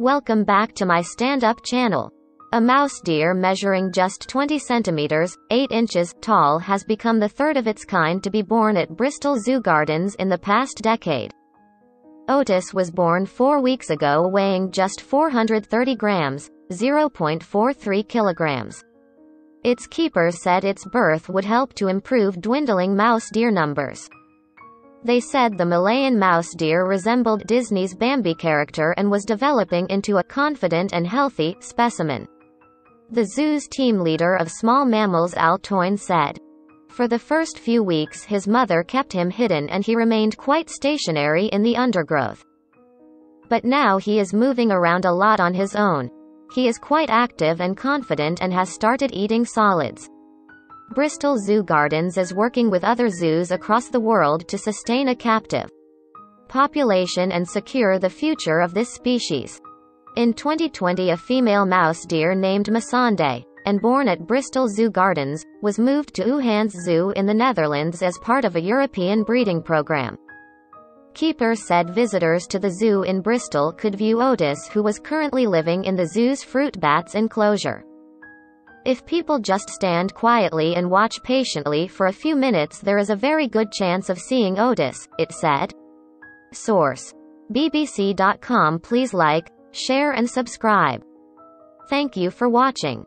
Welcome back to my stand-up channel. A mouse deer measuring just 20 centimeters, 8 inches, tall has become the third of its kind to be born at Bristol Zoo Gardens in the past decade. Otis was born four weeks ago weighing just 430 grams, 0.43 kilograms. Its keeper said its birth would help to improve dwindling mouse deer numbers. They said the Malayan mouse deer resembled Disney's Bambi character and was developing into a confident and healthy specimen. The zoo's team leader of small mammals Al Toyne said. For the first few weeks his mother kept him hidden and he remained quite stationary in the undergrowth. But now he is moving around a lot on his own. He is quite active and confident and has started eating solids. Bristol Zoo Gardens is working with other zoos across the world to sustain a captive population and secure the future of this species. In 2020 a female mouse deer named Masande, and born at Bristol Zoo Gardens, was moved to Ouwehands Zoo in the Netherlands as part of a European breeding program. Keeper said visitors to the zoo in Bristol could view Otis who was currently living in the zoo's fruit bats enclosure. If people just stand quietly and watch patiently for a few minutes there is a very good chance of seeing Otis, it said. Source. BBC.com Please like, share and subscribe. Thank you for watching.